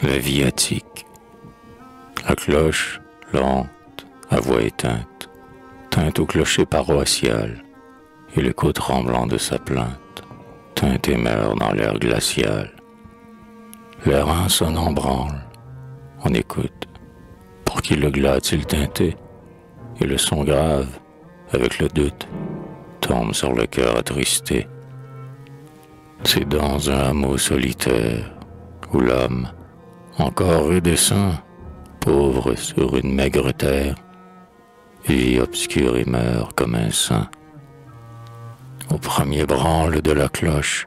La viatique. La cloche, lente, à voix éteinte, teinte au clocher paroissial, et l'écho tremblant de sa plainte, teinte et meurt dans l'air glacial. L'air insonnant branle, on écoute, pour qu'il le glatte-il teinté, et le son grave, avec le doute, tombe sur le cœur attristé. C'est dans un hameau solitaire où l'homme, encore redescend, pauvre sur une maigre terre, vit obscur et meurt comme un saint. Au premier branle de la cloche,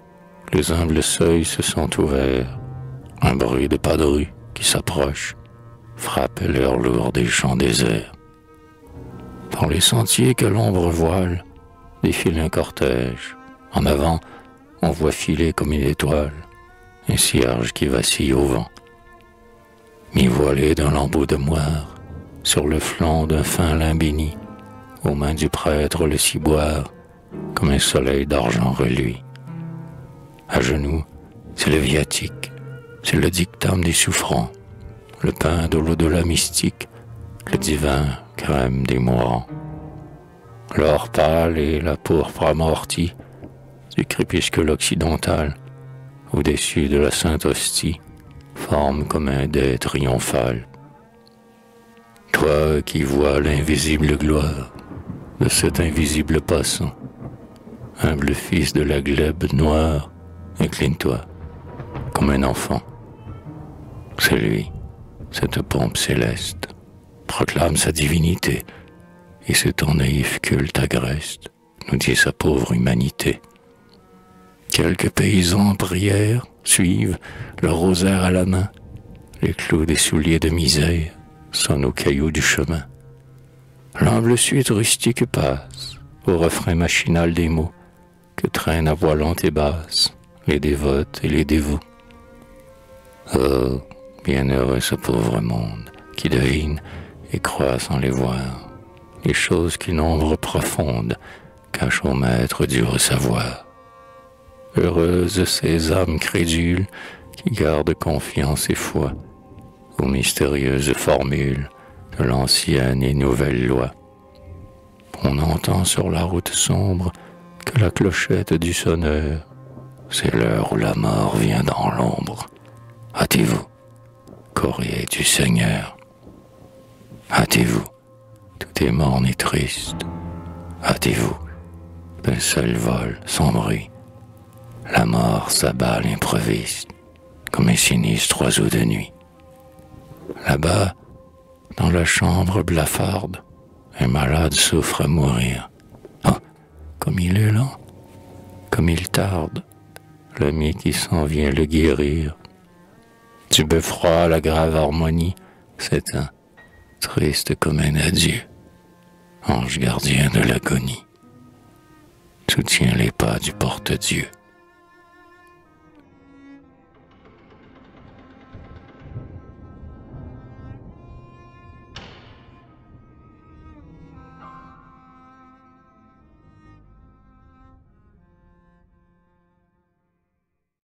les humbles seuils se sont ouverts. Un bruit de pas de rue qui s'approche frappe l'air lourd des champs déserts. Dans les sentiers que l'ombre voile, défile un cortège. En avant, on voit filer comme une étoile un cierge qui vacille au vent. Mi-voilé d'un lambeau de moire, sur le flanc d'un fin lin béni, aux mains du prêtre le ciboire, comme un soleil d'argent reluit. À genoux, c'est le viatique, c'est le dictame des souffrants, le pain de l'au-delà mystique, le divin crème des mourants. L'or pâle et la pourpre amortie du crépuscule occidental, au-dessus de la Sainte Hostie, forment comme un dé triomphal. Toi qui vois l'invisible gloire de cet invisible passant, humble fils de la glèbe noire, incline-toi comme un enfant. C'est lui, cette pompe céleste, proclame sa divinité et c'est ton naïf culte agreste, nous dit sa pauvre humanité. Quelques paysans en prière suivent le rosaire à la main, les clous des souliers de misère sont aux cailloux du chemin. L'humble suite rustique passe au refrain machinal des mots que traînent à voix lente et basse les dévotes et les dévots. Oh, bienheureux ce pauvre monde qui devine et croit sans les voir les choses qu'une ombre profonde cache au maître du savoir. Heureuses ces âmes crédules qui gardent confiance et foi aux mystérieuses formules de l'ancienne et nouvelle loi. On entend sur la route sombre que la clochette du sonneur, c'est l'heure où la mort vient dans l'ombre. Hâtez-vous, courrier du Seigneur. Hâtez-vous, tout est morne et triste. Hâtez-vous, d'un seul vol sans bruit. La mort s'abat à l'improviste, comme un sinistre oiseau de nuit. Là-bas, dans la chambre blafarde, un malade souffre à mourir. Oh, comme il est lent, comme il tarde, l'ami qui s'en vient le guérir. Du beffroi à la grave harmonie s'éteint, triste comme un adieu ange gardien de l'agonie, soutiens les pas du porte-Dieu.